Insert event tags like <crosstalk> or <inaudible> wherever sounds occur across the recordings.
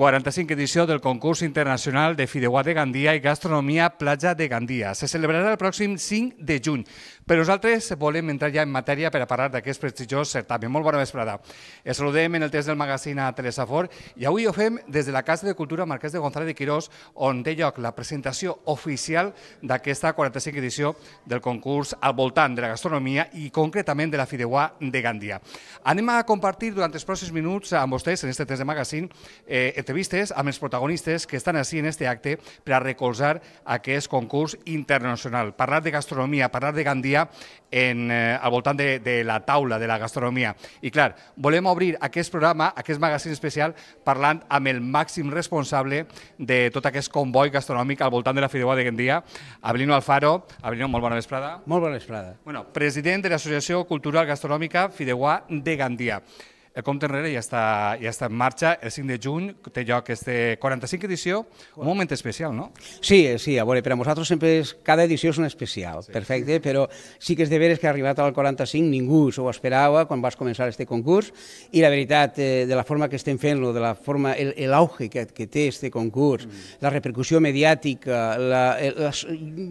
45 edició del concurs internacional de Fideuà de Gandia i Gastronomia Platja de Gandia. Se celebrarà el pròxim 5 de juny. Però nosaltres volem entrar ja en matèria per a parlar d'aquest prestigiós certamen. Molt bona vesprada. Es saludem en el test del magazín a Telesafor i avui ho fem des de la Casa de Cultura Marquès de González de Quirós, on té lloc la presentació oficial d'aquesta 45 edició del concurs al voltant de la gastronomia i concretament de la Fideuà de Gandia. Anem a compartir durant els pròxims minuts amb vostès en este test de magazín eh, entrevistes amb els protagonistes que estan així en este acte per a recolzar aquest concurs internacional. Parlar de gastronomia, parlar de Gandia en, eh, al voltant de, de la taula de la gastronomia. I clar, volem obrir aquest programa, aquest magazín especial, parlant amb el màxim responsable de tot aquest comboi gastronòmic al voltant de la Fideuà de Gandia, Abelino Alfaro. Abelino, molt bona vesprada. Molt bona vesprada. Bueno, president de l'Associació Cultural Gastronòmica Fideuà de Gandia. El compte enrere ja està, ja està en marxa. El 5 de juny té lloc este 45 edició, un moment especial, no? Sí, sí, a veure, per a nosaltres sempre és, cada edició és un especial, sí. perfecte, però sí que és de veres que ha arribat al 45 ningú s'ho esperava quan vas començar este concurs i la veritat, eh, de la forma que estem fent-lo, de la forma, l'auge que, que té este concurs, mm. la repercussió mediàtica, la, la,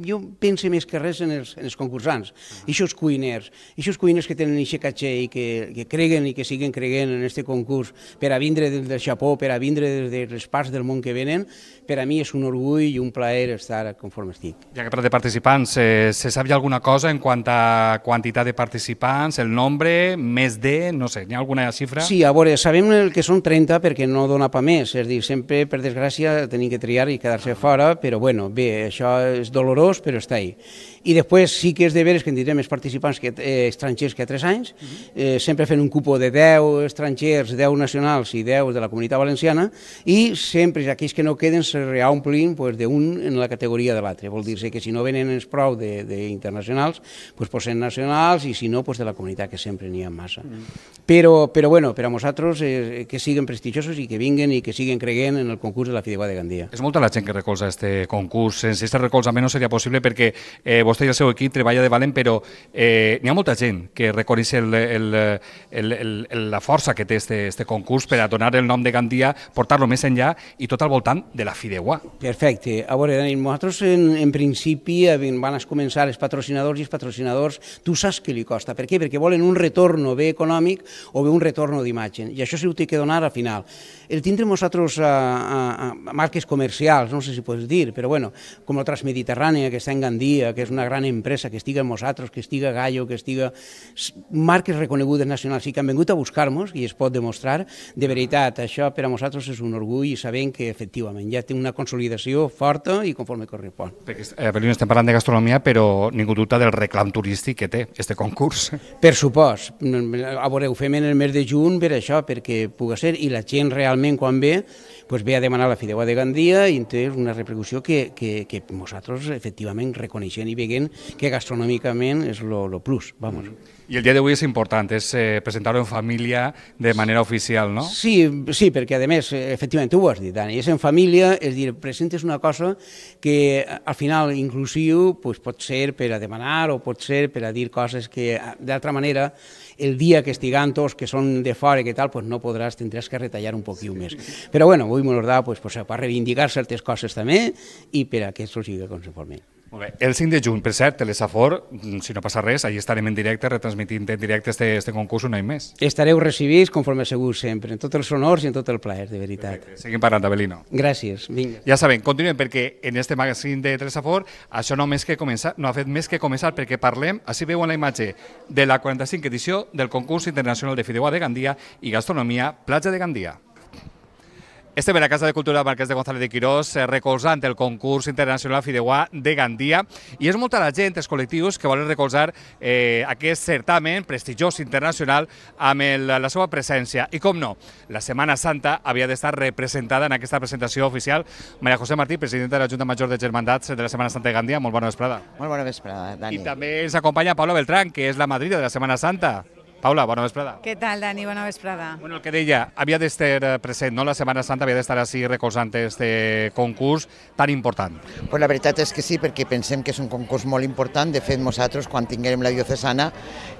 jo penso més que res en els, en els concursants, mm. aquests cuiners, i aquests cuiners que tenen aquest caché i que, que creguen i que siguen creguent en este concurs per a vindre des del Japó, per a vindre des de les parts del món que venen, per a mi és un orgull i un plaer estar conforme estic. Ja que parles de participants, eh, se sap ja alguna cosa en quant a quantitat de participants, el nombre, més de, no sé, hi ha alguna xifra? Sí, a veure, sabem el que són 30 perquè no dona pa més, és a dir, sempre, per desgràcia, tenim que triar i quedar-se fora, però bueno, bé, això és dolorós, però està ahí. I després sí que és de veres que en tindrem més participants que, eh, estrangers que a 3 anys, eh, sempre fent un cupo de 10 estrangers, 10 nacionals i 10 de la comunitat valenciana, i sempre aquells que no queden se reomplin pues, d'un en la categoria de l'altre. Vol dir-se que si no venen els prou d'internacionals, pues, posen nacionals, i si no, pues, de la comunitat, que sempre n'hi ha massa. Mm. Però, però bueno, per a nosaltres eh, que siguen prestigiosos i que vinguen i que siguen creguent en el concurs de la Fideuà de Gandia. És molta la gent que recolza este concurs. Sense aquest recolzament no seria possible perquè eh, vostè i el seu equip treballa de valent, però eh, n'hi ha molta gent que reconeix el, el, el, el, la força que té este, este concurs per a donar el nom de Gandia, portar-lo més enllà i tot al voltant de la Fideuà. Perfecte. A veure, Dani, nosaltres en, en principi van a començar els patrocinadors i els patrocinadors, tu saps què li costa. Per què? Perquè volen un retorn bé econòmic o bé un retorn d'imatge. I això sí ho té que donar al final. El tindrem nosaltres a, a, a marques comercials, no sé si pots dir, però bueno, com la Transmediterrània, que està en Gandia, que és una gran empresa, que estiga amb nosaltres, que estiga Gallo, que estiga... marques reconegudes nacionals i que han vingut a buscar-nos i es pot demostrar, de veritat, això per a nosaltres és un orgull i sabem que efectivament ja té una consolidació forta i conforme correspon. Perquè eh, Berlín estem parlant de gastronomia, però ningú dubta del reclam turístic que té este concurs. <laughs> Per supost. A veure, ho fem en el mes de juny per això, perquè pugui ser, i la gent realment quan ve, pues ve a demanar la Fideuà de Gandia i té una repercussió que, que, que nosaltres efectivament reconeixem i veiem que gastronòmicament és lo, lo plus, vamos. I el dia d'avui és important, és eh, presentar-ho en família de manera oficial, no? Sí, sí, perquè a més, efectivament, tu ho has dit, Dani, és en família, és dir, presentes una cosa que al final inclusiu pues, pot ser per a demanar o pot ser per a dir coses que d'altra manera el dia que estiguen tots, que són de fora i que tal, pues no podràs, tindràs que retallar un poquiu més. Però bueno, avui m'ho pues, pues, per reivindicar certes coses també i per a que això sigui conforme. Molt bé. El 5 de juny, per cert, Telesafor, mm, si no passa res, allà estarem en directe, retransmitint en directe este, este concurs un any més. Estareu recibits conforme segur sempre, en tots els honors i en tot el plaer, de veritat. Perfecte. Seguim parlant, Abelino. Gràcies, vinga. Ja sabem, continuem, perquè en este magazín de Telesafor això no, més que començar, no ha fet més que començar perquè parlem, així veuen la imatge, de la 45 edició del concurs internacional de Fideuà de Gandia i gastronomia Platja de Gandia. Estem a la Casa de Cultura Marquès de González de Quirós, eh, recolzant el concurs internacional Fideuà de Gandia, i és molta la gent, els col·lectius, que volen recolzar eh, aquest certamen prestigiós internacional amb el, la seva presència. I com no, la Setmana Santa havia d'estar representada en aquesta presentació oficial. Maria José Martí, presidenta de la Junta Major de Germandats de la Setmana Santa de Gandia, molt bona vesprada. Molt bona vesprada, Dani. I també ens acompanya Paula Beltrán, que és la madrina de la Setmana Santa. Paula, bona vesprada. Què tal, Dani? Bona vesprada. Bueno, el que deia, havia d'estar eh, present, no? La Setmana Santa havia d'estar així recolzant este concurs tan important. Pues la veritat és que sí, perquè pensem que és un concurs molt important. De fet, nosaltres, quan tinguérem la diocesana,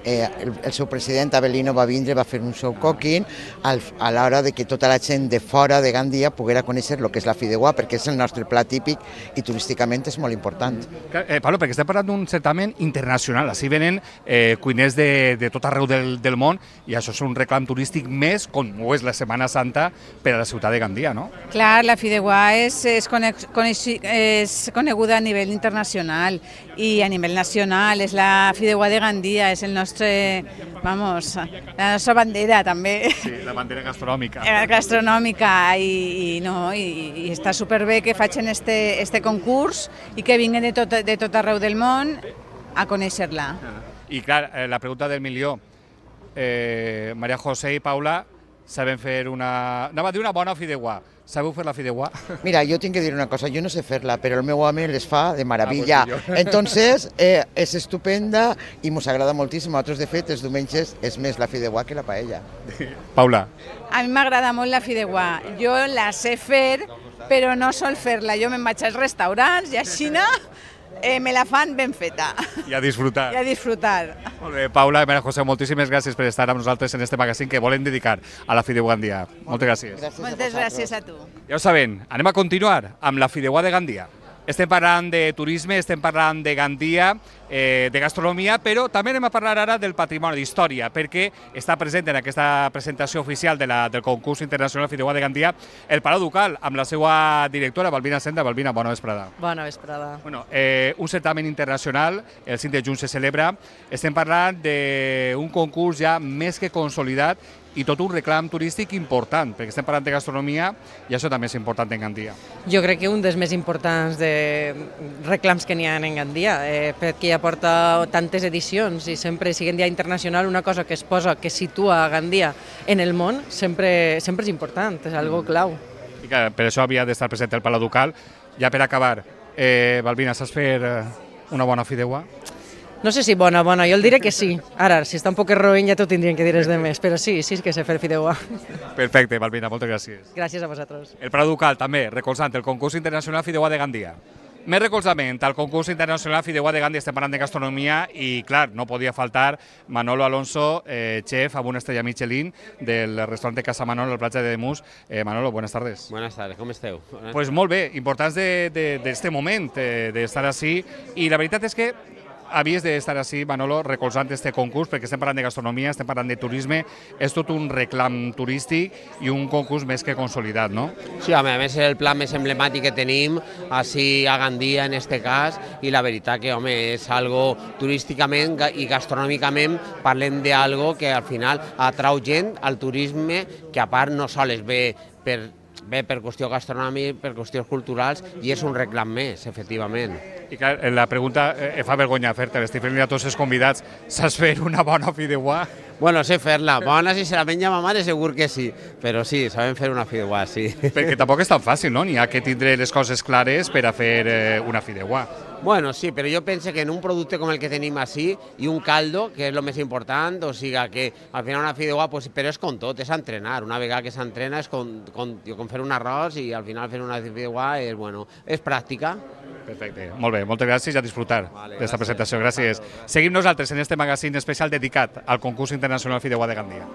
eh, el, el seu president, Abelino, va vindre, va fer un show cooking al, a l'hora de que tota la gent de fora de Gandia poguera conèixer el que és la fideuà, perquè és el nostre plat típic i turísticament és molt important. Eh, Pablo, perquè estem parlant d'un certamen internacional. Així venen eh, cuiners de, de tot arreu del, del món i això és un reclam turístic més, com ho és la Setmana Santa, per a la ciutat de Gandia, no? Clar, la Fideuà és, és, coneix, coneixi, és coneguda a nivell internacional i a nivell nacional. És la Fideuà de Gandia, és el nostre, vamos, la nostra bandera també. Sí, la bandera gastronòmica. Eh, gastronòmica i, i, no, i, i està superbé que facin este, este concurs i que vinguen de tot, de tot arreu del món a conèixer-la. I clar, eh, la pregunta del milió. Eh, Maria José i Paula saben fer una... Anava a dir una bona fideuà. Sabeu fer la fideuà? <laughs> Mira, jo tinc que dir una cosa, jo no sé fer-la, però el meu home les fa de meravella. Ah, pues. <laughs> Entonces, eh, és estupenda i mos agrada moltíssim. A Nosaltres, de fet, els diumenges és més la fideuà que la paella. <laughs> Paula. A mi m'agrada molt la fideuà. Jo la sé fer, però no sol fer-la. Jo me'n vaig als restaurants i així eh, me la fan ben feta. I a disfrutar. I a disfrutar. Molt bé, Paula i Maria José, moltíssimes gràcies per estar amb nosaltres en este magazín que volem dedicar a la Fideuà Gandia. Moltes gràcies. Gràcies Moltes gràcies a tu. Ja ho saben, anem a continuar amb la Fideuà de Gandia. Estem parlant de turisme, estem parlant de Gandia, eh, de gastronomia, però també anem a parlar ara del patrimoni, d'història, perquè està present en aquesta presentació oficial de la, del concurs internacional Fideuà de Gandia el Palau Ducal, amb la seva directora, Balbina Senda. Balbina, bona vesprada. Bona vesprada. Bueno, eh, un certamen internacional, el 5 de juny se celebra. Estem parlant d'un concurs ja més que consolidat i tot un reclam turístic important, perquè estem parlant de gastronomia i això també és important en Gandia. Jo crec que un dels més importants de reclams que n'hi ha en Gandia, eh, perquè ja porta tantes edicions i sempre, siguent dia internacional, una cosa que es posa, que situa Gandia en el món, sempre, sempre és important, és algo clau. I que per això havia d'estar present el Palau Ducal. Ja per acabar, eh, Balbina, saps fer eh, una bona fideuà? No sé si bona, bona, jo el diré que sí. Ara, si està un poc roïn ja t'ho tindrien que dir de més, però sí, sí que sé fer fideuà. Perfecte, Balbina, moltes gràcies. Gràcies a vosaltres. El Palau Ducal també, recolzant el concurs internacional Fideuà de Gandia. Més recolzament al concurs internacional Fideuà de Gandia, estem parlant de gastronomia i, clar, no podia faltar Manolo Alonso, eh, chef amb una estrella Michelin del restaurant de Casa Manolo, al platja de Demus. Eh, Manolo, buenas tardes. Buenas tardes, com esteu? Pues molt bé, importants d'este de, de, moment, eh, d'estar així, i la veritat és que havies d'estar així, Manolo, recolzant este concurs, perquè estem parlant de gastronomia, estem parlant de turisme, és tot un reclam turístic i un concurs més que consolidat, no? Sí, a més és el pla més emblemàtic que tenim, així a Gandia en este cas, i la veritat que, home, és algo turísticament i gastronòmicament parlem d'algo que al final atrau gent al turisme que a part no sols ve per bé per qüestió gastronòmica, per qüestions culturals, i és un reclam més, efectivament. I clar, la pregunta eh, em fa vergonya fer-te, l'estic fent a tots els convidats, saps fer una bona fideuà? Bueno, sé fer-la. Bona, si se la menja ma mare, segur que sí. Però sí, sabem fer una fideuà, sí. Perquè tampoc és tan fàcil, no? N'hi ha que tindre les coses clares per a fer eh, una fideuà. Bueno, sí, però jo penso que en un producte com el que tenim així i un caldo, que és el més important, o sigui que al final una fideuà, pues, però és com tot, és entrenar. Una vegada que s'entrena és com, com, com fer un arròs i al final fer una fideuà és, bueno, és pràctica. Perfecte, molt bé, moltes gràcies i a disfrutar Vale, d'esta gràcies. presentació. Gràcies. Seguim nosaltres en este magazín especial dedicat al concurs internacional Fideuà de Gandia.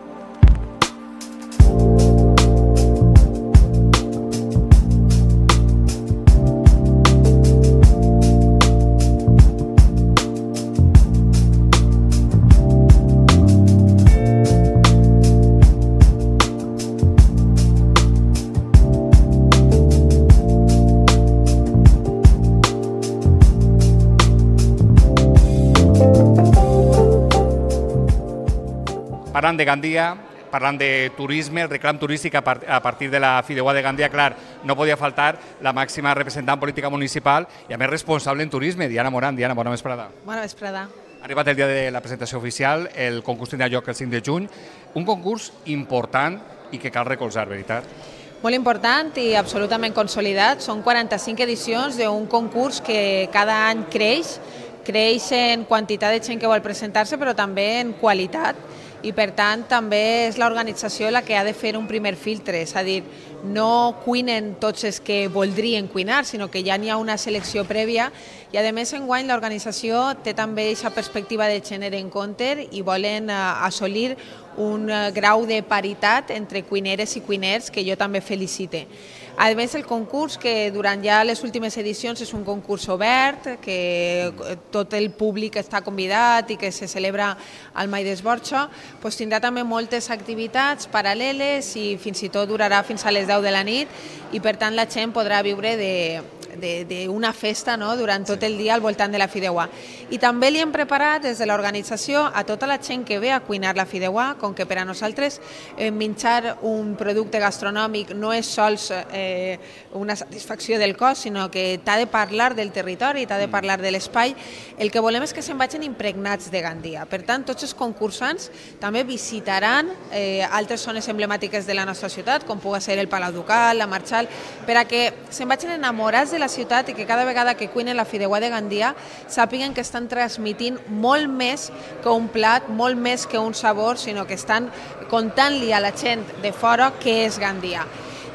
Parlant de Gandia, parlant de turisme, el reclam turístic a, part, a partir de la Fideuà de Gandia, clar, no podia faltar la màxima representant política municipal i a més responsable en turisme, Diana Moran. Diana, bona vesprada. Bona vesprada. Ha arribat el dia de la presentació oficial, el concurs tindrà lloc el 5 de juny, un concurs important i que cal recolzar, veritat? Molt important i absolutament consolidat. Són 45 edicions d'un concurs que cada any creix, creix en quantitat de gent que vol presentar-se, però també en qualitat. I per tant també és l'organització la que ha de fer un primer filtre, és a dir, no cuinen tots els que voldrien cuinar, sinó que ja n'hi ha una selecció prèvia i a més enguany l'organització té també aquesta perspectiva de gènere en compte i volen eh, assolir un eh, grau de paritat entre cuineres i cuiners que jo també felicite. A més, el concurs, que durant ja les últimes edicions és un concurs obert, que tot el públic està convidat i que se celebra al Mai d'Esborxo, doncs tindrà també moltes activitats paral·leles i fins i tot durarà fins a les 10 de la nit i per tant la gent podrà viure de, d'una festa no? durant tot el dia al voltant de la fideuà. I també li hem preparat des de l'organització a tota la gent que ve a cuinar la fideuà, com que per a nosaltres eh, menjar un producte gastronòmic no és sols eh, una satisfacció del cos, sinó que t'ha de parlar del territori, t'ha de parlar de l'espai. El que volem és que se'n vagin impregnats de Gandia. Per tant, tots els concursants també visitaran eh, altres zones emblemàtiques de la nostra ciutat, com pugui ser el Palau Ducal, la Marchal, per a que se'n vagin enamorats de la la ciutat i que cada vegada que cuinen la fideuà de Gandia sàpiguen que estan transmitint molt més que un plat, molt més que un sabor, sinó que estan contant-li a la gent de fora què és Gandia.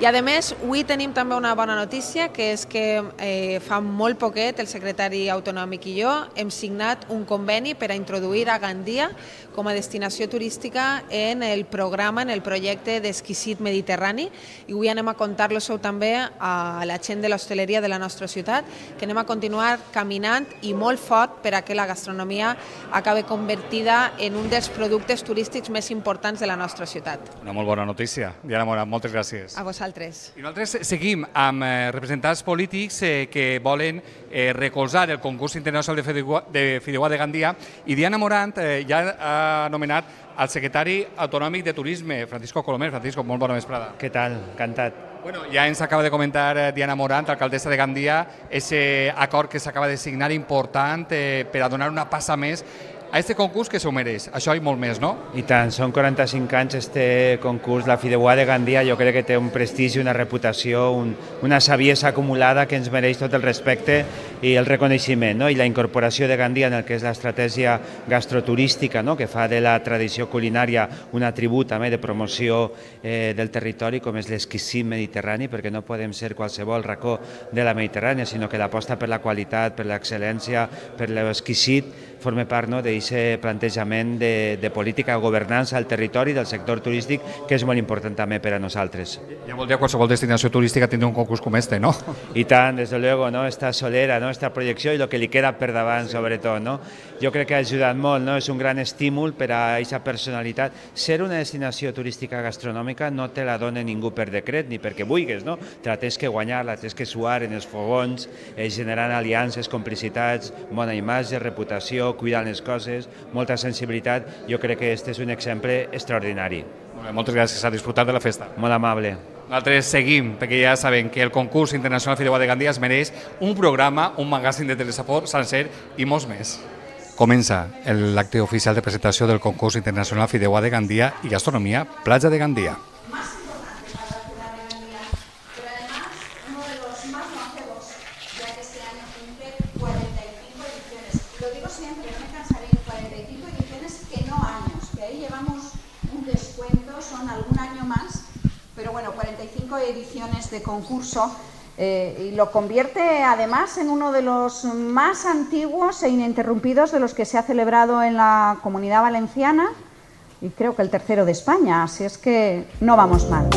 I a més, avui tenim també una bona notícia, que és que eh, fa molt poquet el secretari autonòmic i jo hem signat un conveni per a introduir a Gandia com a destinació turística en el programa, en el projecte d'Exquisit Mediterrani i avui anem a contar-los també a la gent de l'hostaleria de la nostra ciutat, que anem a continuar caminant i molt fort per a que la gastronomia acabe convertida en un dels productes turístics més importants de la nostra ciutat. Una molt bona notícia. Diana Mora, moltes gràcies. A vosaltres. I nosaltres seguim amb eh, representants polítics eh, que volen eh, recolzar el concurs internacional de Fideuà de, Fideuà de Gandia i Diana Morant eh, ja ha nomenat el secretari autonòmic de Turisme, Francisco Colomer. Francisco, molt bona vesprada. Què tal? Encantat. Bueno, ja ens acaba de comentar eh, Diana Morant, alcaldessa de Gandia, ese acord que s'acaba de signar important eh, per a donar una passa més a este concurs que s'ho mereix. Això i molt més, no? I tant, són 45 anys este concurs. La Fideuà de Gandia jo crec que té un prestigi, una reputació, un, una saviesa acumulada que ens mereix tot el respecte i el reconeixement, no? i la incorporació de Gandia en el que és l'estratègia gastroturística, no? que fa de la tradició culinària un atribut també de promoció eh, del territori, com és l'exquisit mediterrani, perquè no podem ser qualsevol racó de la Mediterrània, sinó que l'aposta per la qualitat, per l'excel·lència, per l'exquisit, forma part no, d'aquest plantejament de, de política de governança al territori del sector turístic, que és molt important també per a nosaltres. Ja vol dir qualsevol destinació turística tindre un concurs com este, no? I tant, des de luego, no? esta solera, no? Esta projecció i el que li queda per davant, sí. sobretot. No? Jo crec que ha ajudat molt, no? és un gran estímul per a aquesta personalitat. Ser una destinació turística gastronòmica no te la dona ningú per decret ni perquè vulguis, no? te la tens que guanyar, la tens que suar en els fogons, eh, generant aliances, complicitats, bona imatge, reputació, cuidant les coses, molta sensibilitat. Jo crec que aquest és un exemple extraordinari. Moltes gràcies, a disfrutar de la festa. Molt amable. Nosaltres seguim, perquè ja sabem que el concurs internacional Fideuà de Gandia es mereix un programa, un magazín de telesapor sencer i molts més. Comença l'acte oficial de presentació del concurs internacional Fideuà de Gandia i Gastronomia Platja de Gandia. Ediciones de concurso eh, y lo convierte además en uno de los más antiguos e ininterrumpidos de los que se ha celebrado en la comunidad valenciana y creo que el tercero de España, así es que no vamos mal.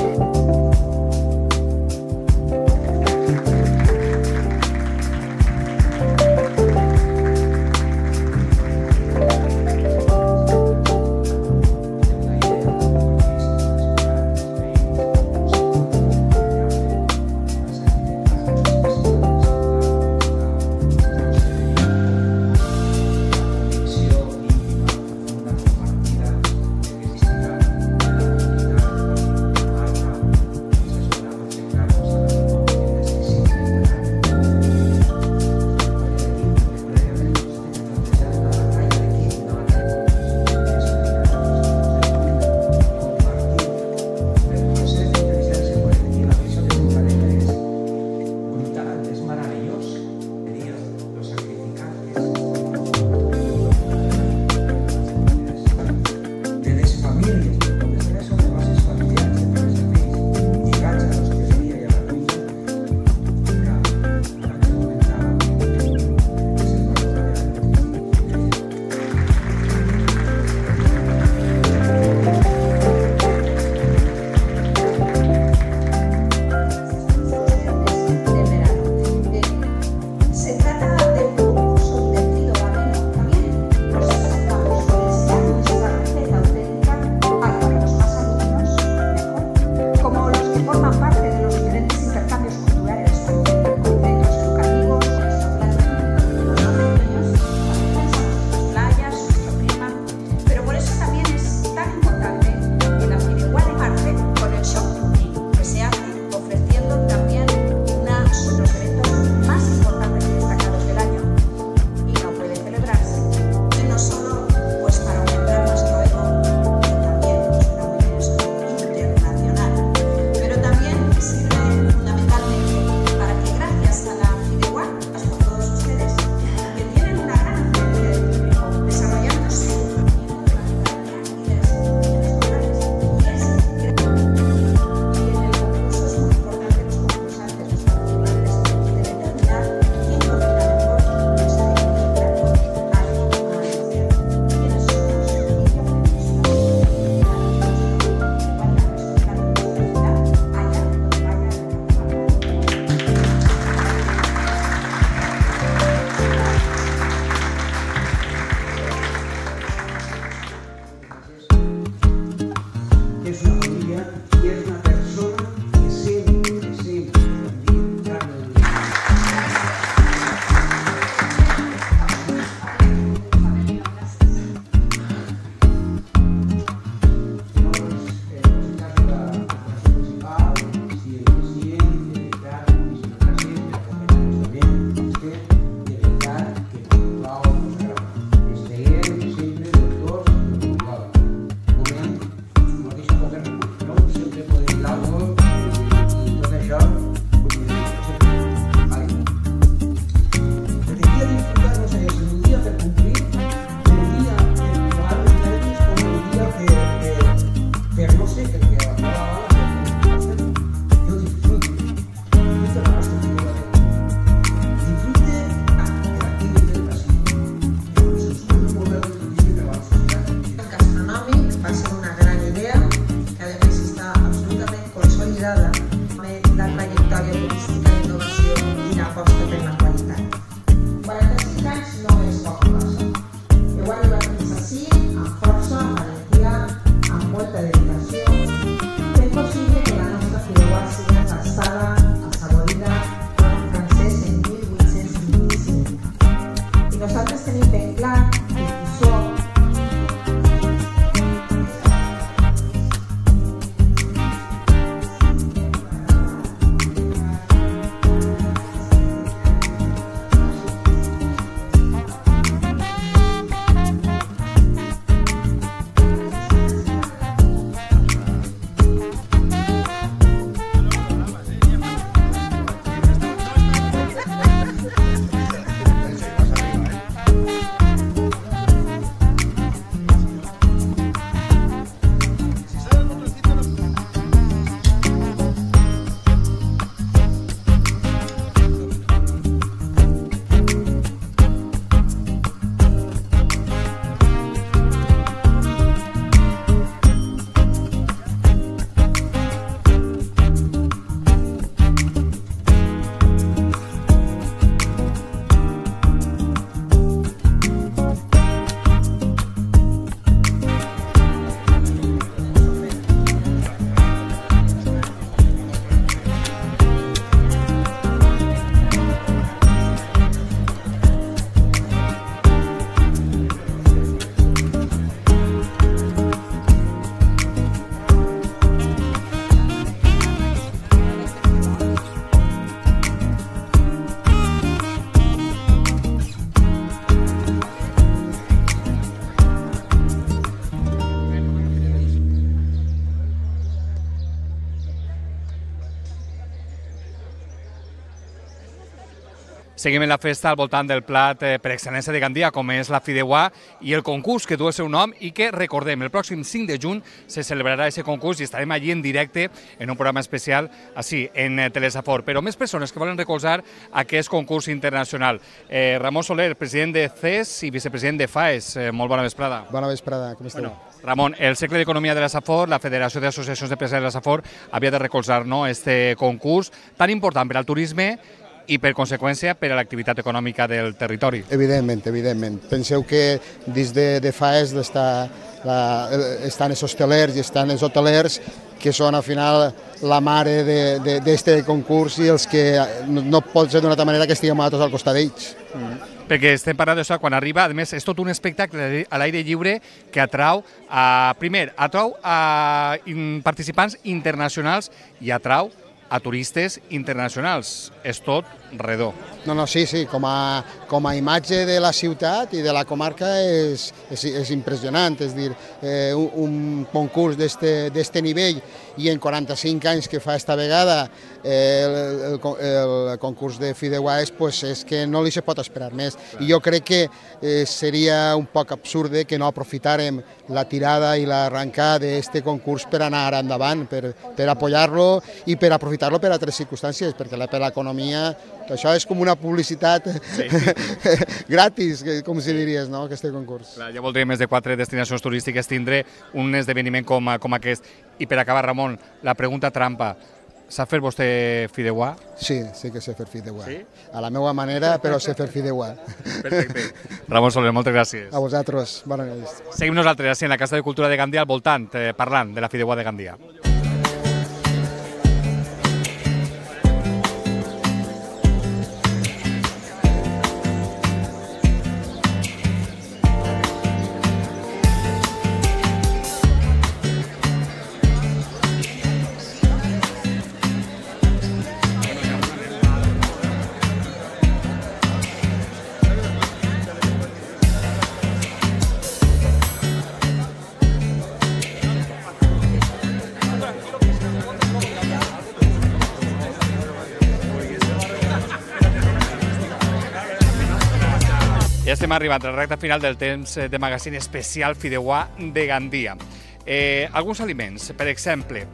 Consolidada amb la trajectòria turística Seguim en la festa al voltant del plat eh, per excel·lència de Gandia, com és la Fideuà, i el concurs que du el seu nom i que, recordem, el pròxim 5 de juny se celebrarà aquest concurs i estarem allí en directe en un programa especial, així, en eh, Telesafor. Però més persones que volen recolzar aquest concurs internacional. Eh, Ramon Soler, president de CES i vicepresident de FAES. Eh, molt bona vesprada. Bona vesprada, com esteu? Bueno, Ramon, el Cercle d'Economia de la Safor, la Federació d'Associacions d'Empresaris de la Safor, havia de recolzar no, este concurs tan important per al turisme i per conseqüència per a l'activitat econòmica del territori. Evidentment, evidentment. Penseu que des de, de FAES està la, estan els hostelers i estan els hotelers que són al final la mare d'aquest concurs i els que no, no pot ser d'una altra manera que estiguem nosaltres al costat d'ells. Mm. Perquè estem parlant d'això, quan arriba, a més, és tot un espectacle a l'aire lliure que atrau, a, primer, atrau a participants internacionals i atrau a turistes internacionals. És tot redó. No, no, sí, sí, com a, com a imatge de la ciutat i de la comarca és, és, és impressionant, és dir, eh, un, un concurs d'este nivell i en 45 anys que fa esta vegada eh, el, el, el concurs de Fideuaes pues, és que no li se pot esperar més. I jo crec que eh, seria un poc absurde que no aprofitarem la tirada i l'arrencar d'aquest concurs per anar endavant, per, per apoyar-lo i per aprofitar-lo per altres circumstàncies, perquè la, per l'economia això és com una publicitat sí. <laughs> gratis, com si diries, no?, aquest concurs. Clar, ja voldria més de quatre destinacions turístiques tindre un esdeveniment com, com aquest. I per acabar, Ramon, la pregunta trampa. Sap fer vostè fideuà? Sí, sí que sé fer fideuà. Sí? A la meva manera, però sé fer fideuà. Perfecte. <laughs> Ramon Soler, moltes gràcies. A vosaltres, bona nit. Seguim nosaltres així en la Casa de Cultura de Gandia al voltant, eh, parlant de la fideuà de Gandia. Estem arribant a la recta final del temps de magazín especial Fideuà de Gandia. Eh, alguns aliments, per exemple,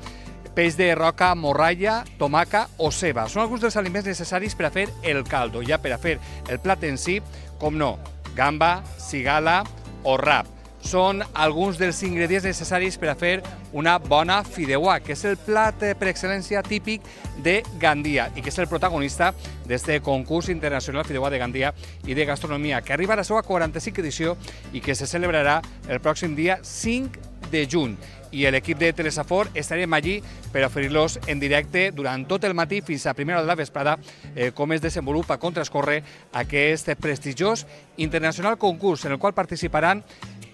peix de roca, morralla, tomaca o ceba. Són alguns dels aliments necessaris per a fer el caldo, ja per a fer el plat en si, com no, gamba, cigala o rap. Són alguns dels ingredients necessaris per a fer una bona fideuà, que és el plat eh, per excel·lència típic de Gandia i que és el protagonista d'este concurs internacional Fideuà de Gandia i de gastronomia, que arriba a la seva 45 edició i que se celebrarà el pròxim dia 5 de juny. I l'equip de Telesafor estarem allí per oferir-los en directe durant tot el matí fins a primera hora de la vesprada eh, com es desenvolupa com transcorre aquest prestigiós internacional concurs en el qual participaran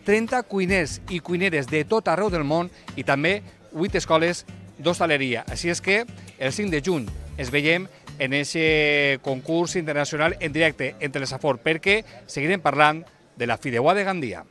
30 cuiners i cuineres de tot arreu del món i també 8 escoles d'hostaleria. Així és que el 5 de juny es veiem en aquest concurs internacional en directe en Telesafor perquè seguirem parlant de la Fideuà de Gandia.